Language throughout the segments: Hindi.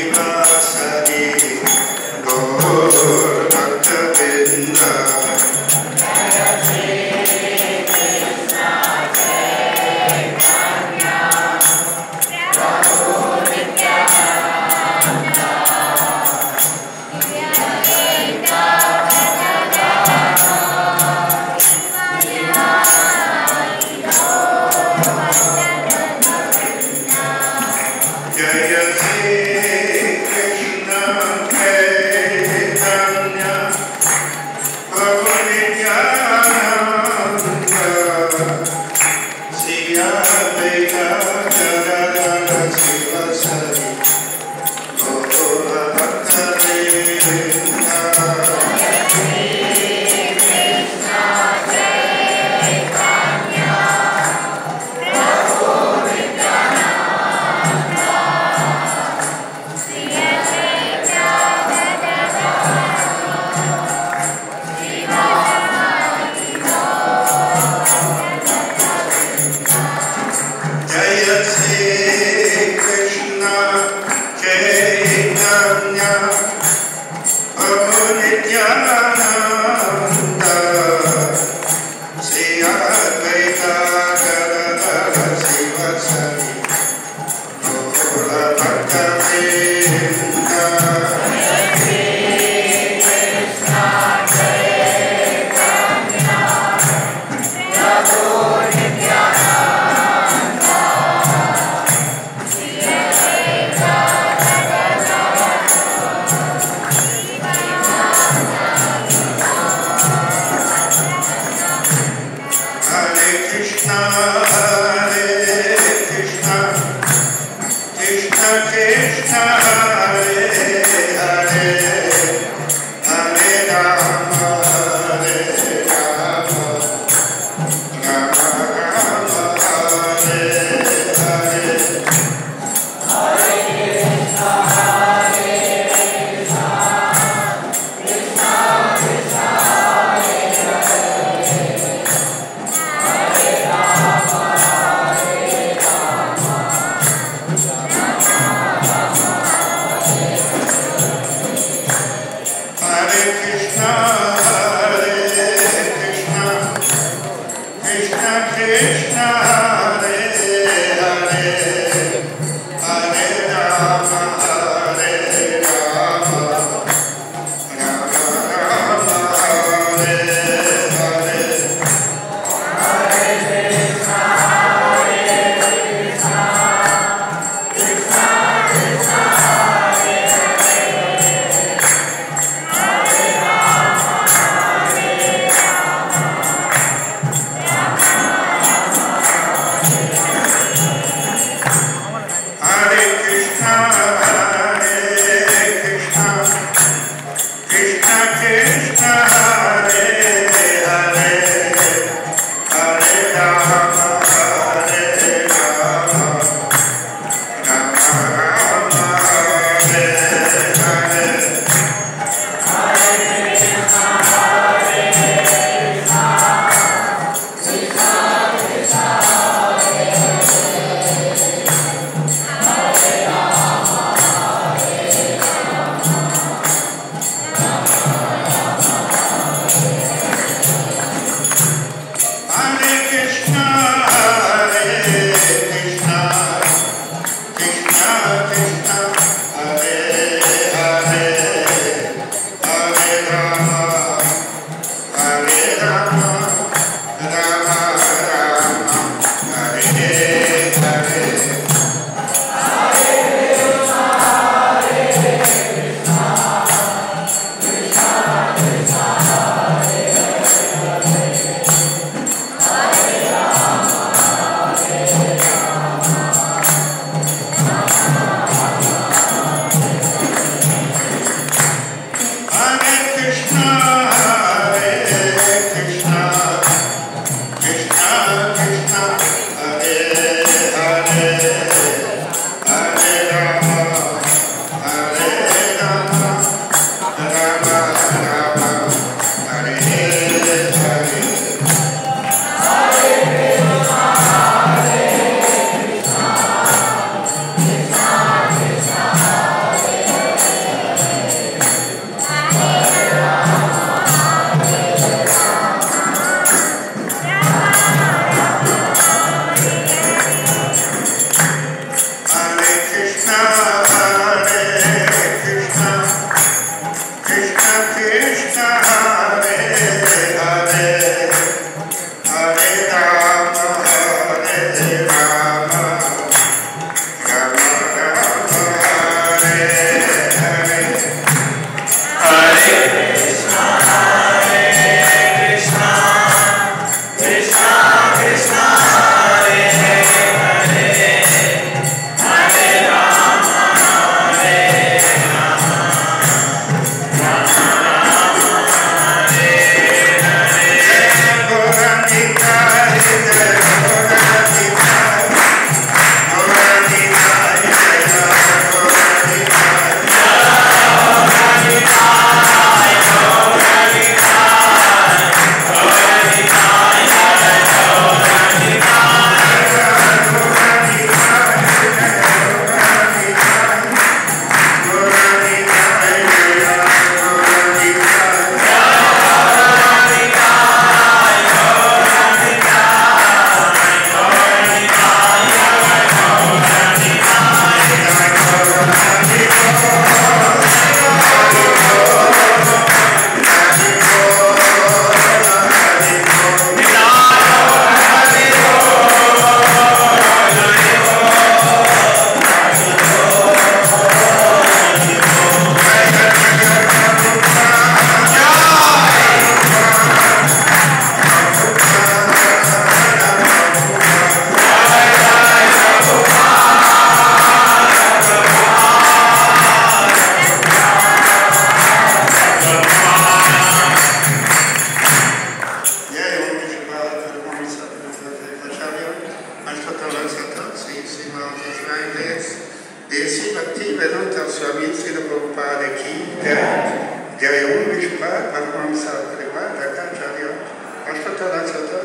Amen. प्रभु Yeah. time.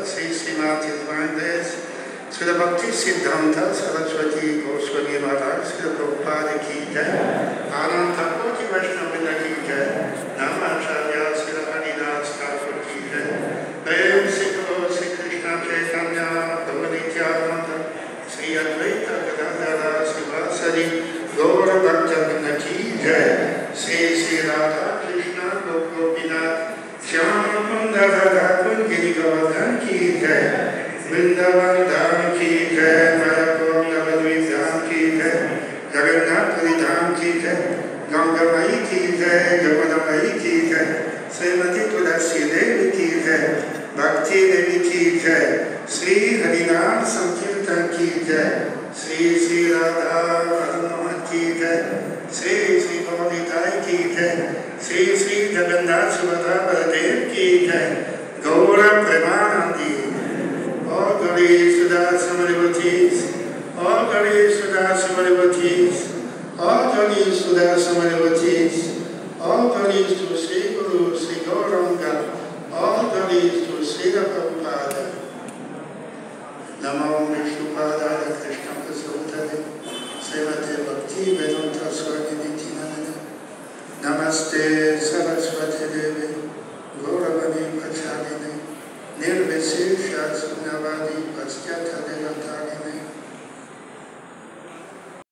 Chata Sri Srimati Dvandes Srila Bhakti Siddhanta Saraswati Goswami Maharaj Srila Prabhupada ki jai. Ananta Koti Vaishnavina ki jai. Namacharya Srila Haridas Thakur ki jai. Prem Sikho Sri Krishna Chaitanya Prabhu Nityananda Sri Advaita Gadadhara Srivasari Gaura Bhakta ki jai. Sri Sri Ki jai. Mayapur Navadvip Dham ki jai. Jagannath Puri Dham ki jai. Ganga Mai ki jai. Yamuna Mai ki jai. Srimati Tulasi Devi ki jai. भक्ति देवी की जय श्री हरिनाम संकीर्तन की जय श्री श्री राधा की जय श्री श्री भवनिताय की जय Shri Shri Jagannath Subhadra Baldev Namo Vishnupadaya Krishna Pasavutade Sevate Bhakti Vedanta Swadhiditi Nanana Namaste Saraswati Devi Gauravani Pachamine Nirvesesha Sunavadi Pastyata Devatari